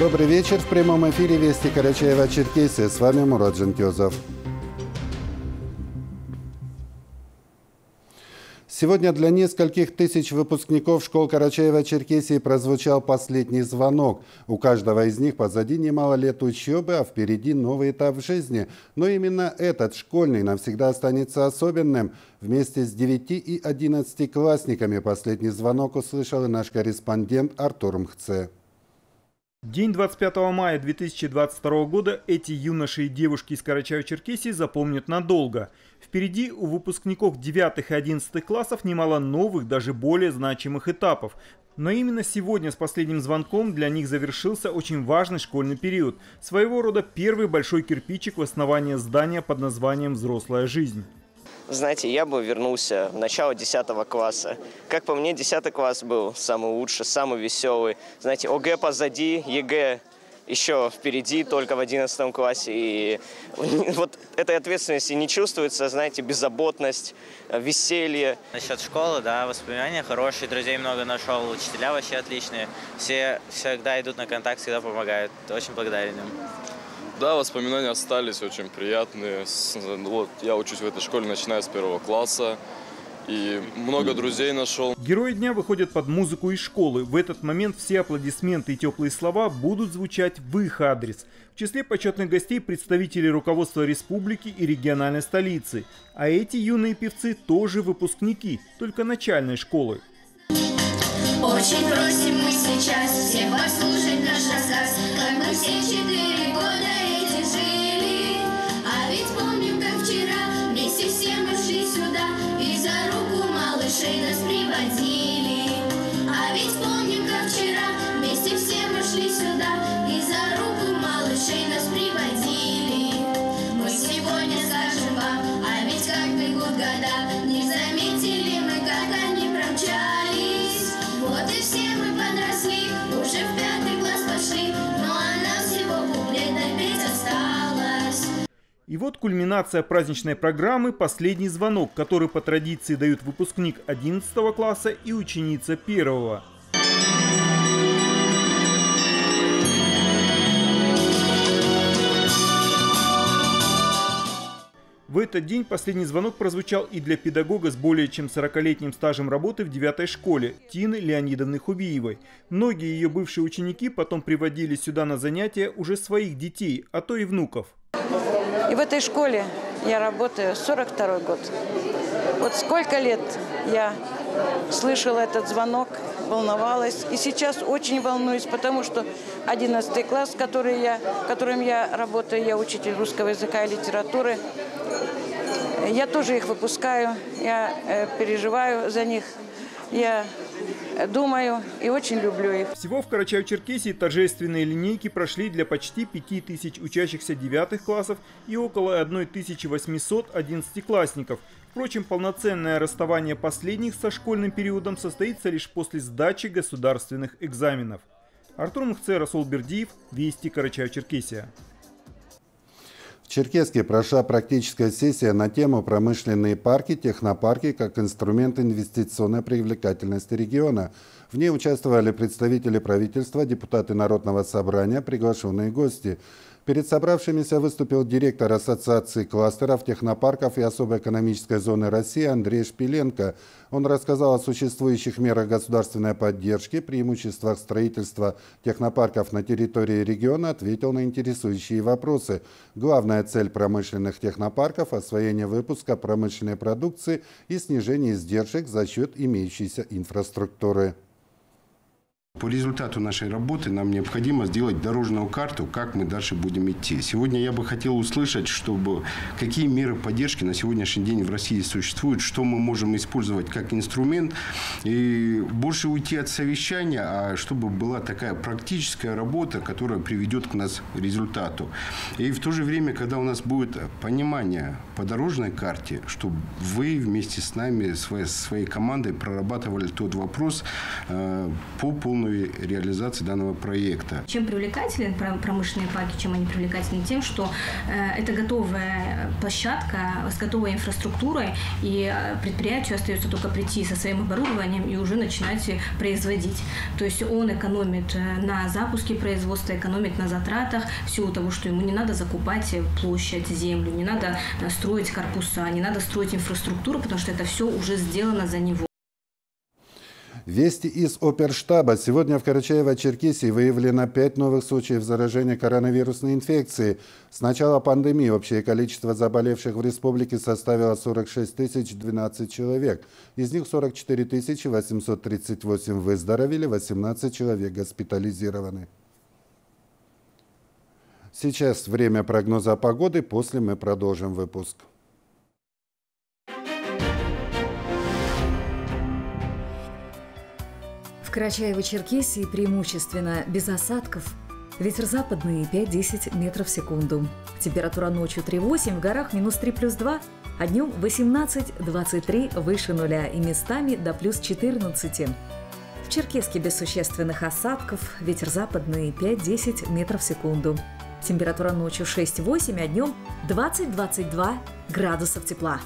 Добрый вечер. В прямом эфире Вести Карачаева-Черкесия. С вами Мурат Джанкезов. Сегодня для нескольких тысяч выпускников школ Карачаева-Черкесии прозвучал последний звонок. У каждого из них позади немало лет учебы, а впереди новый этап жизни. Но именно этот школьный навсегда останется особенным. Вместе с 9 и 11 классниками последний звонок услышал и наш корреспондент Артур Мхце. День 25 мая 2022 года эти юноши и девушки из Карачаева-Черкесии запомнят надолго. Впереди у выпускников 9 и 11 классов немало новых, даже более значимых этапов. Но именно сегодня с последним звонком для них завершился очень важный школьный период. Своего рода первый большой кирпичик в основании здания под названием «Взрослая жизнь». Знаете, я бы вернулся в начало 10 класса. Как по мне, 10 класс был самый лучший, самый веселый. Знаете, ОГЭ позади, ЕГЭ еще впереди, только в 11 классе. И вот этой ответственности не чувствуется, знаете, беззаботность, веселье. Насчет школы, да, воспоминания хорошие, друзей много нашел, учителя вообще отличные. Все всегда идут на контакт, всегда помогают. Очень благодарен им. Да, воспоминания остались очень приятные. Вот я учусь в этой школе, начиная с первого класса. И много друзей нашел. Герои дня выходят под музыку из школы. В этот момент все аплодисменты и теплые слова будут звучать в их адрес. В числе почетных гостей представители руководства республики и региональной столицы. А эти юные певцы тоже выпускники, только начальной школы. Очень просим мы сейчас всех послушать наш рассказ, как мы все четыре нас И вот кульминация праздничной программы «Последний звонок», который по традиции дают выпускник 11 класса и ученица 1. В этот день последний звонок прозвучал и для педагога с более чем 40-летним стажем работы в 9 школе Тины Леонидовны Хубиевой. Многие ее бывшие ученики потом приводили сюда на занятия уже своих детей, а то и внуков. И в этой школе я работаю 42 год. Вот сколько лет я слышала этот звонок, волновалась. И сейчас очень волнуюсь, потому что 11 класс, который я, которым я работаю, я учитель русского языка и литературы. Я тоже их выпускаю, я э, переживаю за них. Я думаю и очень люблю их. Всего в Карачаево-Черкесии торжественные линейки прошли для почти 5000 учащихся 9 классов и около 1800 11-классников. Впрочем, полноценное расставание последних со школьным периодом состоится лишь после сдачи государственных экзаменов. Артур Мухце, Расул Бердиев, Вести Карачаево-Черкесия. Черкеске прошла практическая сессия на тему «Промышленные парки, технопарки как инструмент инвестиционной привлекательности региона». В ней участвовали представители правительства, депутаты Народного собрания, приглашенные гости – Перед собравшимися выступил директор Ассоциации кластеров, технопарков и особой экономической зоны России Андрей Шпиленко. Он рассказал о существующих мерах государственной поддержки, преимуществах строительства технопарков на территории региона, ответил на интересующие вопросы. Главная цель промышленных технопарков – освоение выпуска промышленной продукции и снижение издержек за счет имеющейся инфраструктуры. По результату нашей работы нам необходимо сделать дорожную карту, как мы дальше будем идти. Сегодня я бы хотел услышать, чтобы какие меры поддержки на сегодняшний день в России существуют, что мы можем использовать как инструмент, и больше уйти от совещания, а чтобы была такая практическая работа, которая приведет к нас результату. И в то же время, когда у нас будет понимание по дорожной карте, чтобы вы вместе с нами, своей, своей командой прорабатывали тот вопрос э, по полной реализации данного проекта. Чем привлекателен промышленные парки, чем они привлекательны? Тем, что э, это готовая площадка с готовой инфраструктурой, и э, предприятию остается только прийти со своим оборудованием и уже начинать производить. То есть он экономит э, на запуске производства, экономит на затратах, в того, что ему не надо закупать площадь, землю, не надо строить корпуса, не надо строить инфраструктуру, потому что это все уже сделано за него. Вести из оперштаба. Сегодня в Карачаево-Черкесии выявлено 5 новых случаев заражения коронавирусной инфекцией. С начала пандемии общее количество заболевших в республике составило 46 012 человек. Из них 44 838 выздоровели, 18 человек госпитализированы. Сейчас время прогноза погоды, после мы продолжим выпуск. В Карачаево-Черкесии преимущественно без осадков. Ветер западный 5-10 метров в секунду. Температура ночью 3,8, в горах минус 3 плюс 2, а днем 18-23 выше нуля и местами до плюс 14. В Черкеске без существенных осадков, ветер западный 5-10 метров в секунду. Температура ночью 6-8, а днем 20-22 градусов тепла.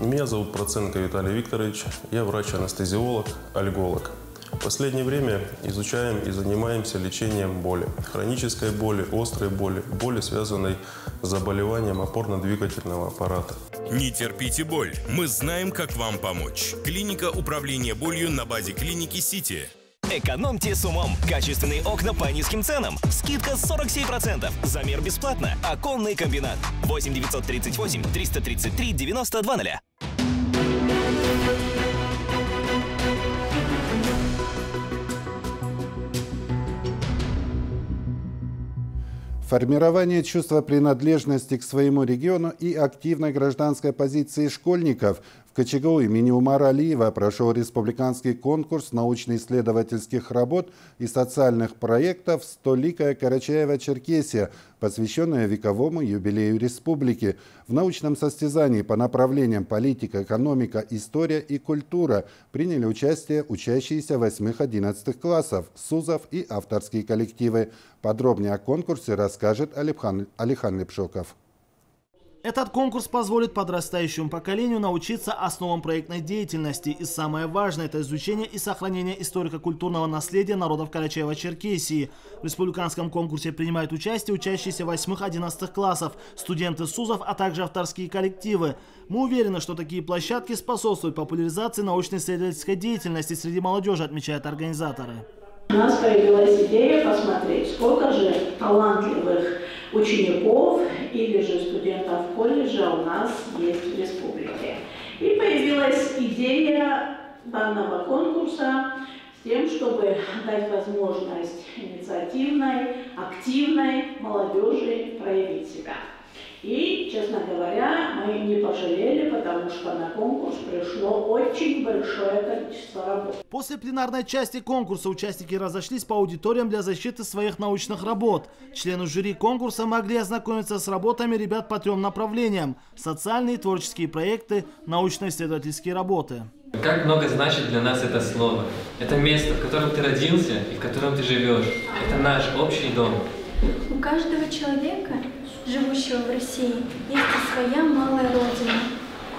Меня зовут Проценко Виталий Викторович. Я врач-анестезиолог, альголог. В последнее время изучаем и занимаемся лечением боли. Хронической боли, острой боли, боли, связанной с заболеванием опорно-двигательного аппарата. Не терпите боль. Мы знаем, как вам помочь. Клиника управления болью на базе клиники «Сити». Экономьте с умом. Качественные окна по низким ценам. Скидка 47%. Замер бесплатно. Оконный комбинат. 8 938 333 92 0. Формирование чувства принадлежности к своему региону и активной гражданской позиции школьников в КЧГУ имени Умара Алиева прошел республиканский конкурс научно-исследовательских работ и социальных проектов «Столикая Карачаева-Черкесия», посвященная вековому юбилею республики. В научном состязании по направлениям политика, экономика, история и культура приняли участие учащиеся 8-11 классов, СУЗов и авторские коллективы. Подробнее о конкурсе расскажет Алихан, Лепшоков. Этот конкурс позволит подрастающему поколению научиться основам проектной деятельности. И самое важное – это изучение и сохранение историко-культурного наследия народов Карачаева-Черкесии. В республиканском конкурсе принимают участие учащиеся 8-11 классов, студенты СУЗов, а также авторские коллективы. Мы уверены, что такие площадки способствуют популяризации научно-исследовательской деятельности среди молодежи, отмечают организаторы. У нас появилась идея посмотреть, сколько же талантливых учеников или же студентов колледжа у нас есть в республике. И появилась идея данного конкурса с тем, чтобы дать возможность инициативной, активной молодежи проявить себя. И, честно говоря, мы не пожалели, потому что на конкурс пришло очень большое количество работ. После пленарной части конкурса участники разошлись по аудиториям для защиты своих научных работ. Члены жюри конкурса могли ознакомиться с работами ребят по трем направлениям – социальные и творческие проекты, научно-исследовательские работы. Как много значит для нас это слово. Это место, в котором ты родился и в котором ты живешь. Это наш общий дом. У каждого человека живущего в России, есть и своя малая родина.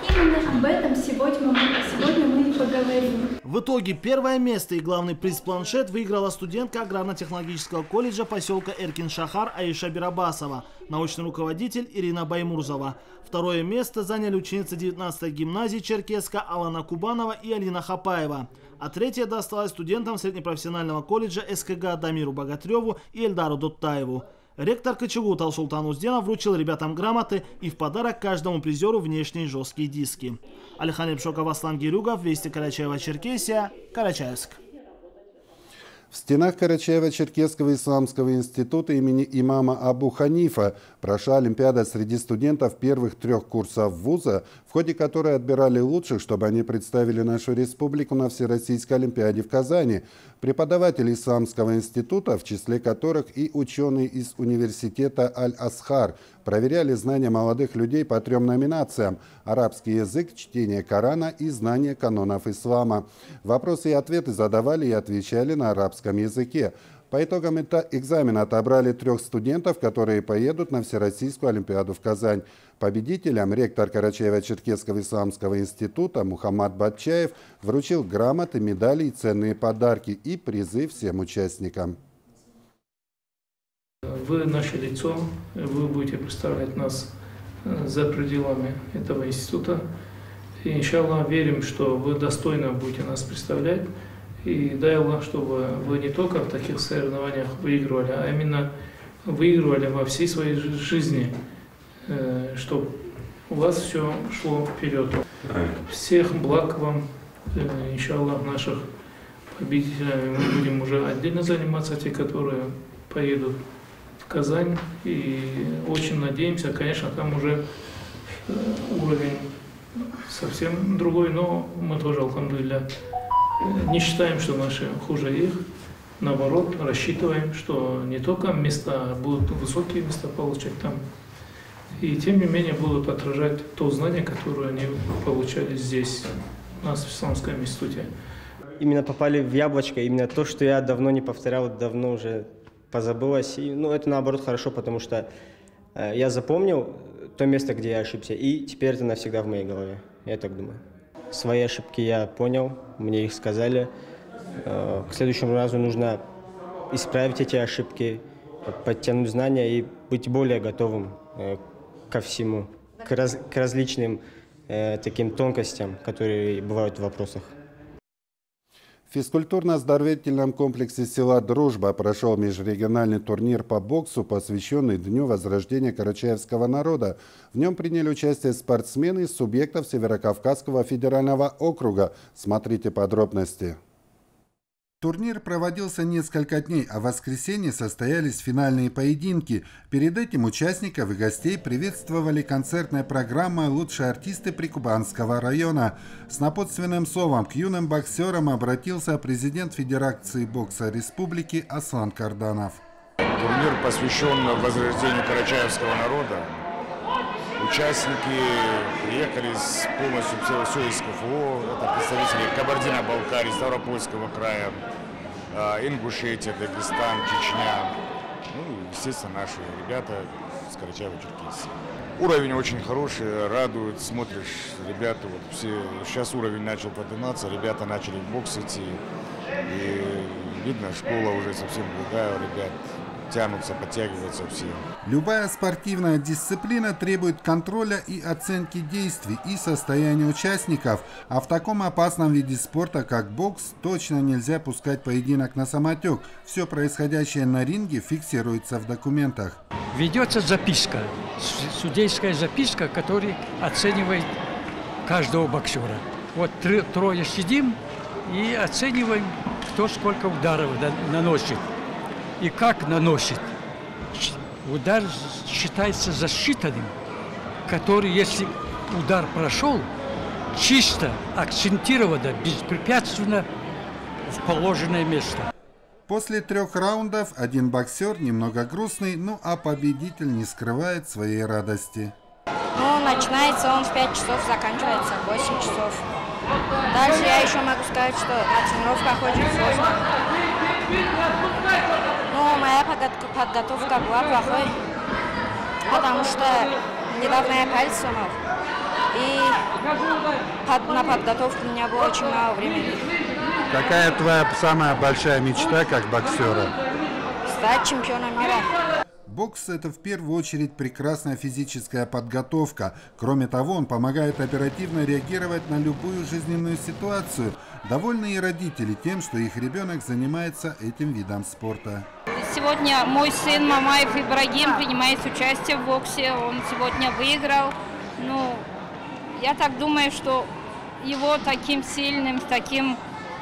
Именно об этом сегодня мы, сегодня мы и поговорим. В итоге первое место и главный приз планшет выиграла студентка аграрно-технологического колледжа поселка Эркин-Шахар Аиша Бирабасова, научный руководитель Ирина Баймурзова. Второе место заняли ученицы 19-й гимназии Черкеска Алана Кубанова и Алина Хапаева. А третье досталось студентам среднепрофессионального колледжа СКГ Дамиру Богатыреву и Эльдару Доттаеву. Ректор КЧГУ Талшултан Узденов вручил ребятам грамоты и в подарок каждому призеру внешние жесткие диски. Алихан Лепшоков, Аслан Гирюгов, Вести Карачаева-Черкесия, Карачаевск. В стенах Карачаева-Черкесского исламского института имени имама Абу Ханифа прошла Олимпиада среди студентов первых трех курсов вуза, в ходе которой отбирали лучших, чтобы они представили нашу республику на Всероссийской Олимпиаде в Казани. Преподаватели Исламского института, в числе которых и ученые из университета Аль-Асхар, проверяли знания молодых людей по трем номинациям – арабский язык, чтение Корана и знание канонов ислама. Вопросы и ответы задавали и отвечали на арабском языке. По итогам экзамена отобрали трех студентов, которые поедут на Всероссийскую Олимпиаду в Казань. Победителям ректор Карачаево-Черкесского исламского института Мухаммад Батчаев вручил грамоты, медали и ценные подарки и призы всем участникам. Вы наше лицо, вы будете представлять нас э, за пределами этого института. И, иншаллах, верим, что вы достойно будете нас представлять. И дай Аллах, чтобы вы не только в таких соревнованиях выигрывали, а именно выигрывали во всей своей жизни, чтобы у вас все шло вперед. Всех благ вам, э, иншаллах, наших победителей. Мы будем уже отдельно заниматься, те, которые поедут в Казань. И очень надеемся, конечно, там уже э, уровень совсем другой, но мы тоже, алхамдулилля, не считаем, что наши хуже их. Наоборот, рассчитываем, что не только места, будут высокие места получать там, и тем не менее будут отражать то знание, которое они получали здесь, у нас в Исламском институте. Именно попали в яблочко, именно то, что я давно не повторял, давно уже позабылось. И, ну, это наоборот хорошо, потому что э, я запомнил то место, где я ошибся, и теперь это навсегда в моей голове. Я так думаю. Свои ошибки я понял, мне их сказали. Э, к следующему разу нужно исправить эти ошибки, подтянуть знания и быть более готовым э, ко всему, к, раз, к различным э, таким тонкостям, которые бывают в вопросах. В физкультурно-оздоровительном комплексе села Дружба прошел межрегиональный турнир по боксу, посвященный Дню Возрождения Карачаевского народа. В нем приняли участие спортсмены из субъектов Северокавказского федерального округа. Смотрите подробности. Турнир проводился несколько дней, а в воскресенье состоялись финальные поединки. Перед этим участников и гостей приветствовали концертная программа «Лучшие артисты Прикубанского района». С напутственным словом к юным боксерам обратился президент Федерации бокса Республики Аслан Карданов. Турнир посвящен возрождению карачаевского народа. Участники приехали с полностью все, все из КФО. Это представители Кабардино-Балкарии, Ставропольского края, а, Ингушетия, Дагестан, Чечня. Ну, естественно, наши ребята с Карачаева-Черкесии. Уровень очень хороший, радует, смотришь, ребята, вот все, сейчас уровень начал подниматься, ребята начали в бокс идти, и видно, школа уже совсем другая у ребят, тянутся, подтягиваются все. Любая спортивная дисциплина требует контроля и оценки действий и состояния участников, а в таком опасном виде спорта, как бокс, точно нельзя пускать поединок на самотек. Все происходящее на ринге фиксируется в документах. Ведется записка, судейская записка, которая оценивает каждого боксера. Вот трое сидим и оцениваем, кто сколько ударов наносит и как наносит. Удар считается засчитанным, который, если удар прошел, чисто, акцентированно, беспрепятственно в положенное место. После трех раундов один боксер немного грустный, ну а победитель не скрывает своей радости. Ну, начинается он в 5 часов, заканчивается в 8 часов. Дальше я еще могу сказать, что на тренировках очень сложно. Моя подготовка была плохой, потому что недавно я палец сломал. И под, на подготовку у меня было очень мало времени. Какая твоя самая большая мечта как боксера? Стать чемпионом мира. Бокс – это в первую очередь прекрасная физическая подготовка. Кроме того, он помогает оперативно реагировать на любую жизненную ситуацию. Довольны и родители тем, что их ребенок занимается этим видом спорта. Сегодня мой сын Мамаев Ибрагим принимает участие в боксе. Он сегодня выиграл. Ну, я так думаю, что его таким сильным, таким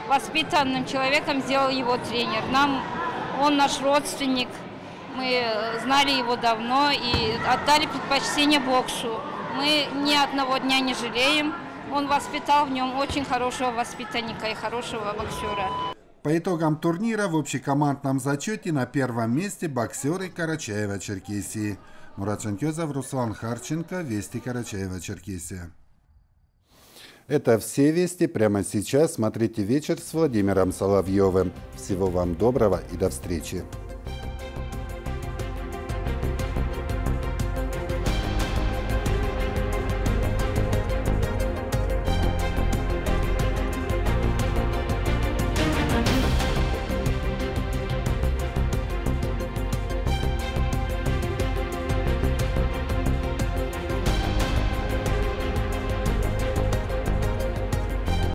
воспитанным человеком сделал его тренер. Нам он наш родственник. Мы знали его давно и отдали предпочтение боксу. Мы ни одного дня не жалеем. Он воспитал в нем очень хорошего воспитанника и хорошего боксера. По итогам турнира в общекомандном зачете на первом месте боксеры Карачаева-Черкесии. Мурат Шанкезов, Руслан Харченко, Вести Карачаева-Черкесия. Это все вести прямо сейчас. Смотрите вечер с Владимиром Соловьевым. Всего вам доброго и до встречи.